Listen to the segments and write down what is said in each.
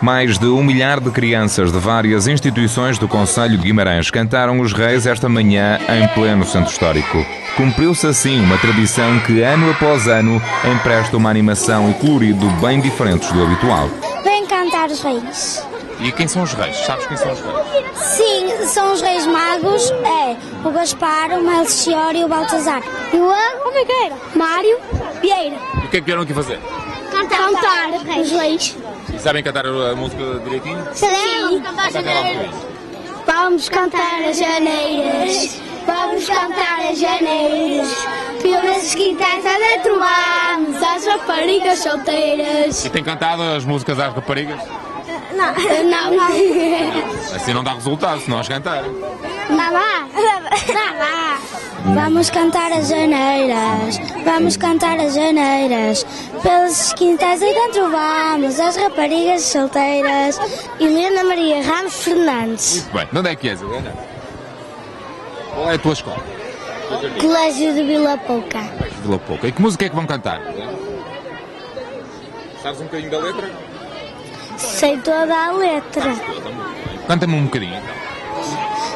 Mais de um milhar de crianças de várias instituições do Conselho de Guimarães cantaram os Reis esta manhã em pleno centro histórico. Cumpriu-se assim uma tradição que, ano após ano, empresta uma animação e colorido bem diferentes do habitual. Vem cantar os reis. E quem são os reis? Sabes quem são os reis? Sim, são os reis magos. É o Gaspar, o Melchior e o Baltazar. E o como é que era? Mário Vieira. E o que é que vieram aqui fazer? Cantar, cantar os reis. E sabem cantar a música direitinho? Sim. Vamos cantar as janeiras. Vamos cantar as janeiras. Pelas quintais adentro vamos, as raparigas solteiras. E tem cantado as músicas às raparigas? Não, não, não. Assim não dá resultado se não as cantarem. Não dá. Não dá. Vamos cantar as janeiras, vamos cantar as janeiras. Pelos quintais adentro vamos, as raparigas solteiras. Helena Maria Ramos Fernandes, Muito bem. De onde é que és, Helena? Qual é a tua escola? Colégio de Vila Pouca. Vila Pouca. E que música é que vão cantar? Sabes um bocadinho da letra? Sei toda a letra. Canta-me um bocadinho então.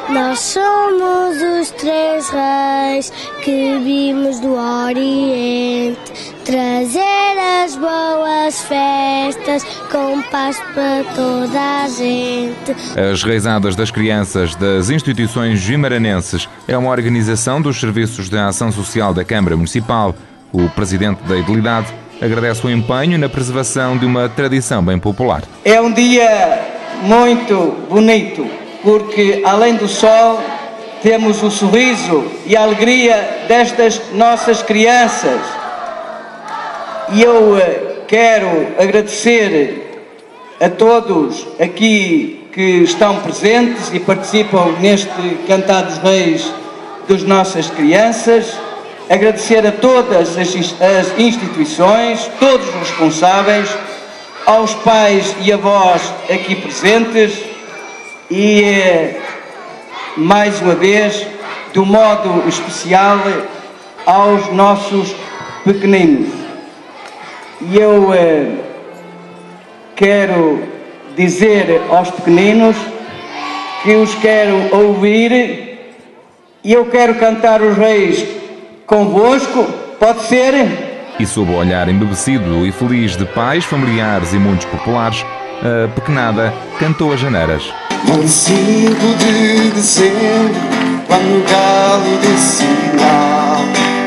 Nós somos os três reis que vimos do Oriente trazer as boas festas com paz para toda a gente. As Reisadas das Crianças das Instituições Gimaranenses é uma organização dos Serviços de Ação Social da Câmara Municipal. O presidente da Idilidade agradece o empenho na preservação de uma tradição bem popular. É um dia muito bonito, porque além do sol, temos o sorriso e a alegria destas nossas crianças. E eu eh, quero agradecer a todos aqui que estão presentes e participam neste Cantar dos Reis das nossas crianças. Agradecer a todas as ins- as instituições, todos os responsáveis, aos pais e avós aqui presentes e, eh, mais uma vez, um modo especial, aos nossos pequeninos. E eu eh, quero dizer aos pequeninos que os quero ouvir e eu quero cantar os reis convosco, pode ser? E sob o olhar embebecido e feliz de pais, familiares e muitos populares, a pequenada cantou as janeiras. No 5 de dezembro, quando o galo de sinal.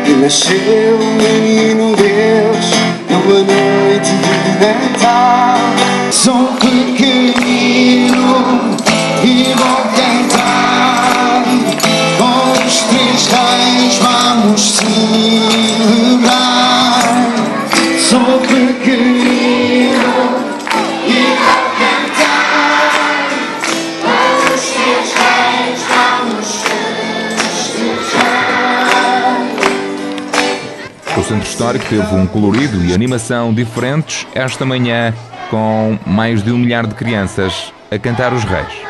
E nasceu o menino Deus numa noite de Natal. Sou pequenino Centro Histórico teve um colorido e animação diferentes esta manhã, com mais de um milhar de crianças a cantar os reis.